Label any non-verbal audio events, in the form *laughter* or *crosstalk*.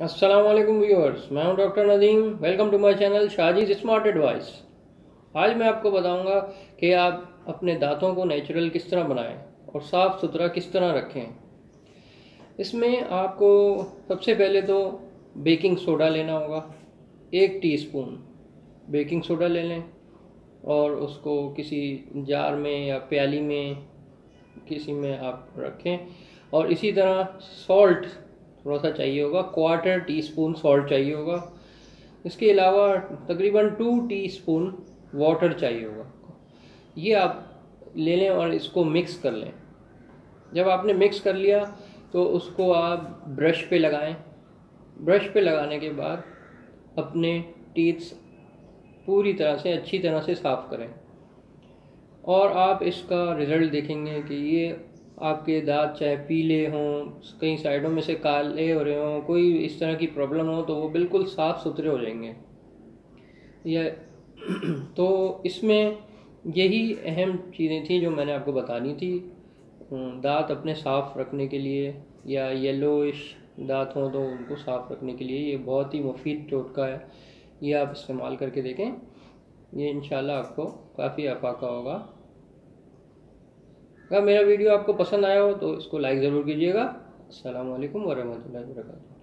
वालेकुम व्यूअर्स मैं हूँ doctor Nadeem welcome to my channel शाजीज smart advice आज मैं आपको बताऊँगा कि आप अपने दांतों को नेचुरल किस तरह बनाएँ और साफ़ सुथरा किस तरह रखें। इसमें आपको सबसे पहले तो बेकिंग सोडा लेना होगा, एक टीस्पून बेकिंग सोडा ले लें और उसको किसी जार में या प्याली में किसी में आप रखें और इसी तरह सॉल्ट थोड़ा सा चाहिए होगा। क्वार्टर टी स्पून सॉल्ट चाहिए होगा। इसके अलावा तकरीबन टू टी स्पून वाटर चाहिए होगा। ये आप ले लें और इसको मिक्स कर लें। जब आपने मिक्स कर लिया तो उसको आप ब्रश पे लगाएँ। ब्रश पे लगाने के बाद अपने टीथ्स पूरी तरह से, अच्छी तरह से साफ़ करें। और आप इसका रिज़ल्ट देखेंगे कि ये आपके दांत चाहे पीले हों कहीं साइडों में से काले हो रहे हों, कोई इस तरह की प्रॉब्लम हो तो वो बिल्कुल साफ़ सुथरे हो जाएँगे। या *clears throat* तो इसमें यही अहम चीज़ें थी जो मैंने आपको बतानी थी। दांत अपने साफ़ रखने के लिए या येलोइश दांत हों तो उनको साफ़ रखने के लिए ये बहुत ही मुफीद टोटका है। ये आप इस्तेमाल करके देखें। ये इन आपको काफ़ी अफाका होगा। अगर मेरा वीडियो आपको पसंद आया हो तो इसको लाइक ज़रूर कीजिएगा। अल्लाम वरहमल वर्क